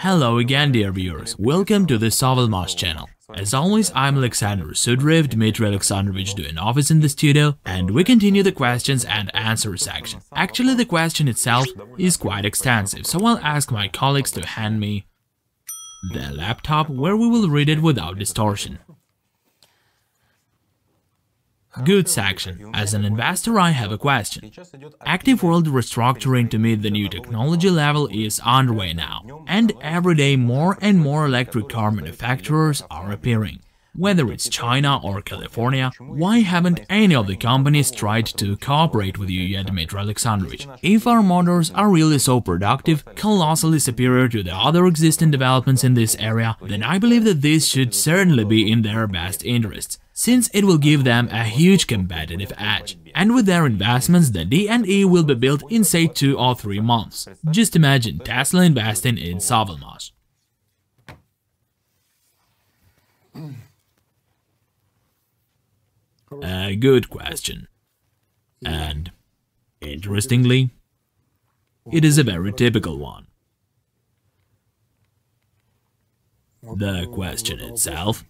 Hello again, dear viewers. Welcome to the Sovelmash channel. As always, I'm Alexander Sudrev, Dmitry Alexandrovich Duyunov is in the studio, and we continue the questions and answers section. Actually, the question itself is quite extensive, so I'll ask my colleagues to hand me the laptop where we will read it without distortion. Good section. As an investor, I have a question. Active world restructuring to meet the new technology level is underway now, and every day more and more electric car manufacturers are appearing. Whether it's China or California, why haven't any of the companies tried to cooperate with you yet, Dmitry Alexandrovich? If our motors are really so productive, colossally superior to the other existing developments in this area, then I believe that this should certainly be in their best interests, since it will give them a huge competitive edge. And with their investments, the D&E will be built in say 2 or 3 months. Just imagine Tesla investing in Sovelmash. A good question. And, interestingly, it is a very typical one. The question itself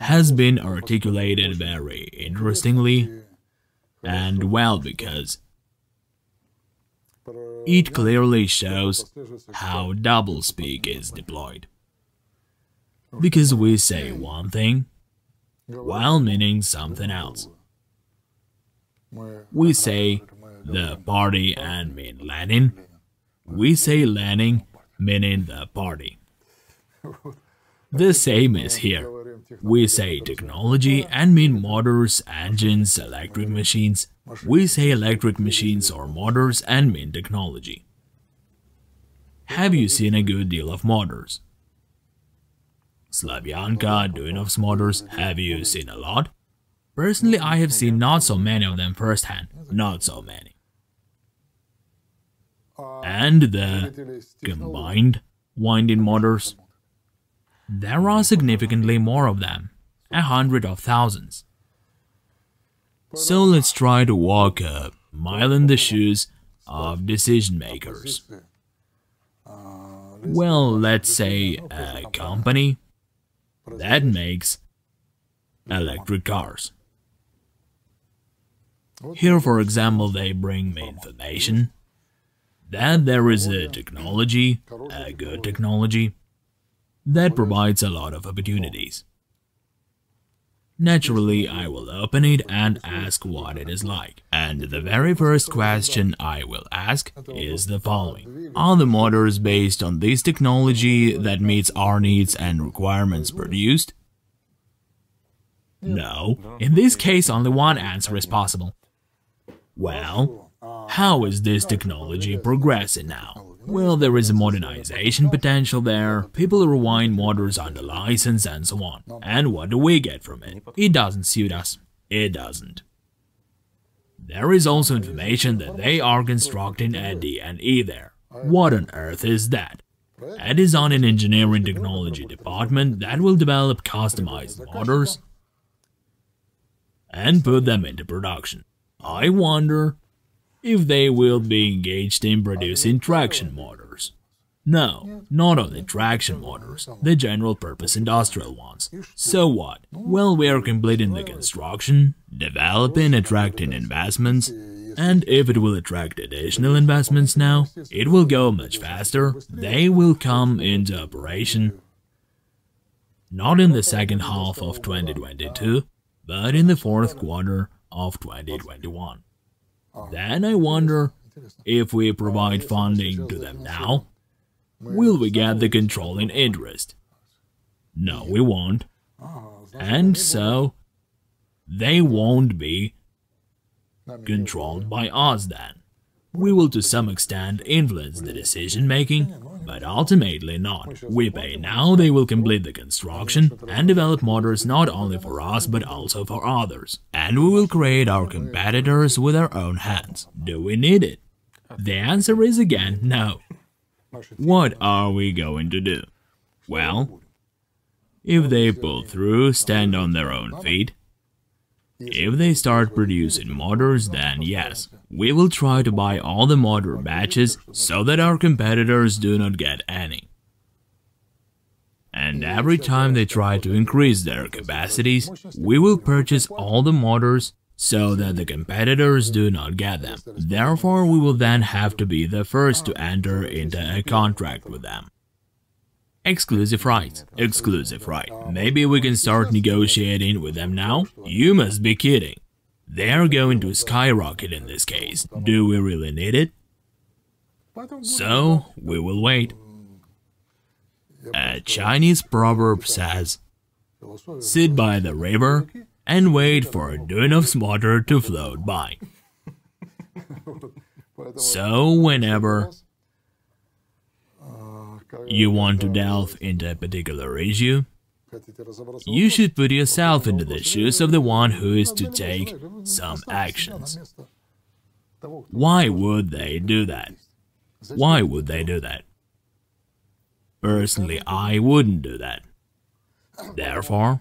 has been articulated very interestingly and well because it clearly shows how doublespeak is deployed. Because we say one thing while meaning something else. We say the party and mean Lenin. We say Lenin meaning the party. The same is here. We say technology and mean motors, engines, electric machines. We say electric machines or motors and mean technology. Have you seen a good deal of motors? Slavyanka, Duyunov's motors, have you seen a lot? Personally, I have seen not so many of them firsthand, not so many. And the combined winding motors? There are significantly more of them, a hundred of thousands. So let's try to walk a mile in the shoes of decision makers. Well, let's say a company that makes electric cars. Here, for example, they bring me information that there is a technology, a good technology, that provides a lot of opportunities. Naturally, I will open it and ask what it is like. And the very first question I will ask is the following. Are the motors based on this technology that meets our needs and requirements produced? No. In this case, only one answer is possible. Well, how is this technology progressing now? Well, there is a modernization potential there, people rewind motors under license and so on. And what do we get from it? It doesn't suit us. It doesn't. There is also information that they are constructing a D&E there. What on earth is that? A design and engineering technology department that will develop customized motors and put them into production. I wonder if they will be engaged in producing traction motors. No, not only traction motors, the general purpose industrial ones. So what? Well, we are completing the construction, developing, attracting investments, and if it will attract additional investments now, it will go much faster, they will come into operation not in the second half of 2022, but in the fourth quarter of 2021. Oh. Then I wonder if we provide funding to them now, will we get the controlling interest? No, we won't. And so, they won't be controlled by us then. We will to some extent influence the decision making, but ultimately not. We pay now, they will complete the construction and develop motors not only for us but also for others. And we will create our competitors with our own hands. Do we need it? The answer is again no. What are we going to do? Well, if they pull through, stand on their own feet, If they start producing motors, then yes, we will try to buy all the motor batches so that our competitors do not get any. And every time they try to increase their capacities, we will purchase all the motors so that the competitors do not get them. Therefore, we will then have to be the first to enter into a contract with them. Exclusive rights. Exclusive right. Maybe we can start negotiating with them now? You must be kidding. They are going to skyrocket in this case. Do we really need it? So, we will wait. A Chinese proverb says, Sit by the river and wait for a dune of water to float by. So, whenever you want to delve into a particular issue, you should put yourself into the shoes of the one who is to take some actions. Why would they do that? Why would they do that? Personally, I wouldn't do that. Therefore,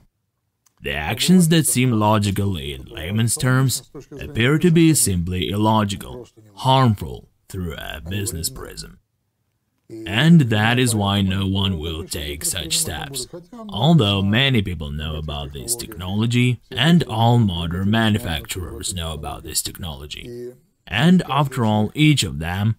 the actions that seem logical in layman's terms appear to be simply illogical, harmful through a business prism. And that is why no one will take such steps. Although many people know about this technology, and all modern manufacturers know about this technology. And after all, each of them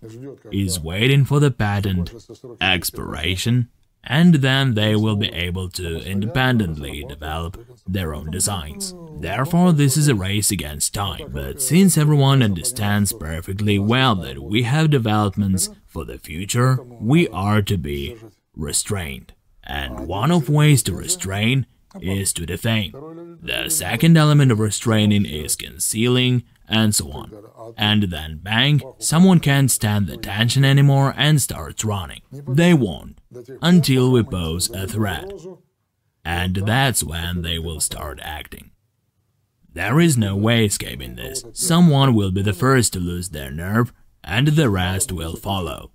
is waiting for the patent expiration, and then they will be able to independently develop their own designs. Therefore, this is a race against time, but since everyone understands perfectly well that we have developments for the future, we are to be restrained. And one of ways to restrain is to defame. The second element of restraining is concealing and so on. And then bang, someone can't stand the tension anymore and starts running. They won't, until we pose a threat. And that's when they will start acting. There is no way escaping this. Someone will be the first to lose their nerve, and the rest will follow.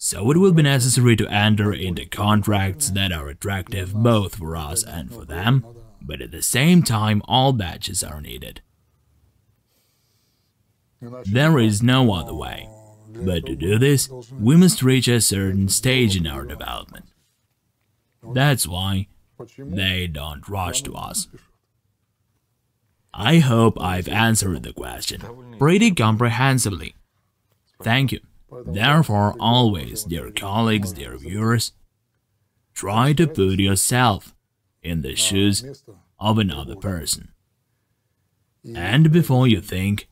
So it will be necessary to enter into contracts that are attractive both for us and for them, but at the same time all batches are needed. There is no other way. But to do this, we must reach a certain stage in our development. That's why they don't rush to us. I hope I've answered the question pretty comprehensively. Thank you. Therefore, always, dear colleagues, dear viewers, try to put yourself in the shoes of another person. And before you think,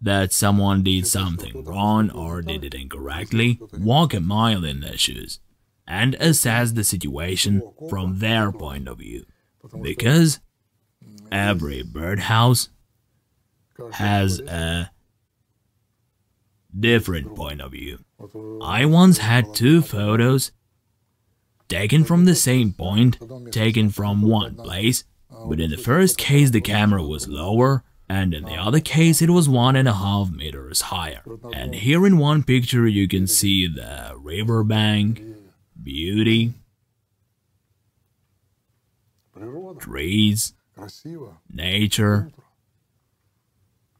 that someone did something wrong or did it incorrectly, walk a mile in their shoes and assess the situation from their point of view. Because every birdhouse has a different point of view. I once had two photos taken from the same point, taken from one place, but in the first case the camera was lower and in the other case it was one and a half meters higher. And here in one picture you can see the riverbank, beauty, trees, nature,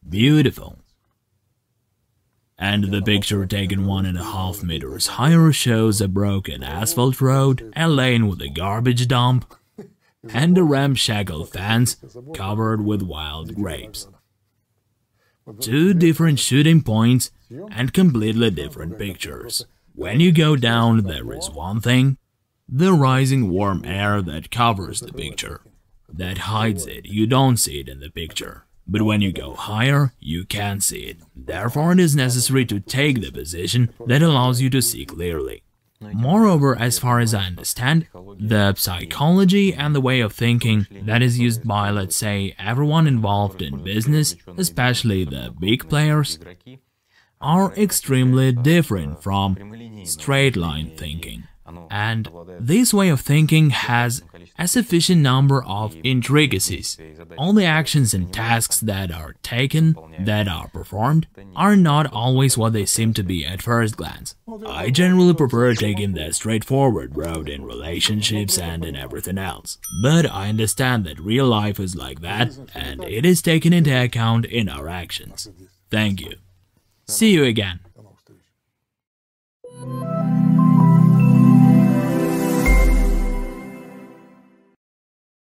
beautiful. And the picture taken one and a half meters higher shows a broken asphalt road, a lane with a garbage dump, and a ramshackle fence covered with wild grapes. Two different shooting points and completely different pictures. When you go down, there is one thing, the rising warm air that covers the picture. That hides it, you don't see it in the picture. But when you go higher, you can see it. Therefore, it is necessary to take the position that allows you to see clearly. Moreover, as far as I understand, the psychology and the way of thinking that is used by, let's say, everyone involved in business, especially the big players, are extremely different from straight line thinking. And this way of thinking has a sufficient number of intricacies. All the actions and tasks that are taken, that are performed, are not always what they seem to be at first glance. I generally prefer taking the straightforward road in relationships and in everything else. But I understand that real life is like that, and it is taken into account in our actions. Thank you. See you again.